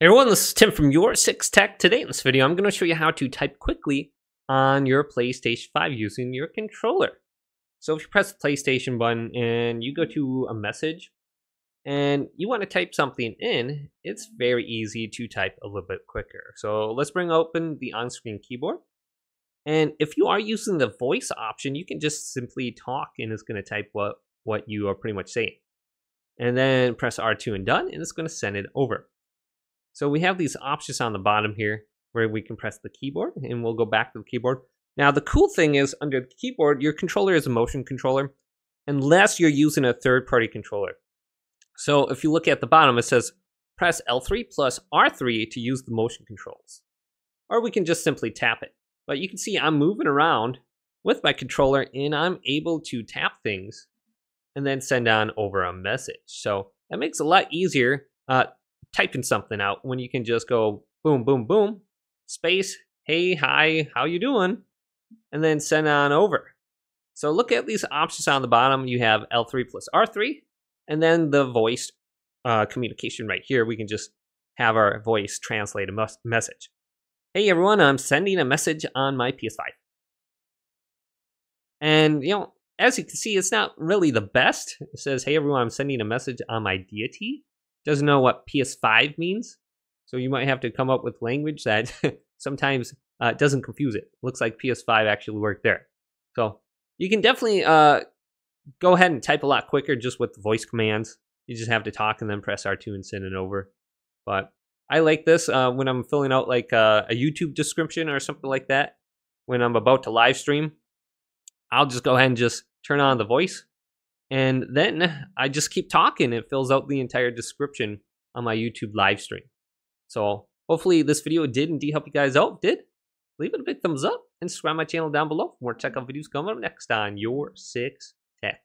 Hey everyone, this is Tim from Your Six Tech. Today in this video, I'm going to show you how to type quickly on your PlayStation 5 using your controller. So if you press the PlayStation button and you go to a message and you want to type something in, it's very easy to type a little bit quicker. So let's bring open the on-screen keyboard. And if you are using the voice option, you can just simply talk and it's going to type what, what you are pretty much saying. And then press R2 and done, and it's going to send it over. So we have these options on the bottom here where we can press the keyboard and we'll go back to the keyboard. Now the cool thing is under the keyboard, your controller is a motion controller unless you're using a third party controller. So if you look at the bottom, it says press L3 plus R3 to use the motion controls. Or we can just simply tap it. But you can see I'm moving around with my controller and I'm able to tap things and then send on over a message. So that makes it a lot easier uh, typing something out when you can just go boom, boom, boom, space, hey, hi, how you doing? And then send on over. So look at these options on the bottom. You have L3 plus R3, and then the voice uh, communication right here. We can just have our voice translate a message. Hey everyone, I'm sending a message on my PS5. And, you know, as you can see, it's not really the best. It says, hey everyone, I'm sending a message on my deity doesn't know what PS5 means. So you might have to come up with language that sometimes uh, doesn't confuse it. Looks like PS5 actually worked there. So you can definitely uh, go ahead and type a lot quicker just with voice commands. You just have to talk and then press R2 and send it over. But I like this uh, when I'm filling out like uh, a YouTube description or something like that. When I'm about to live stream, I'll just go ahead and just turn on the voice and then I just keep talking. It fills out the entire description on my YouTube live stream. So hopefully this video did indeed help you guys out. Did? Leave it a big thumbs up and subscribe my channel down below for more checkout videos coming up next on Your Six Tech.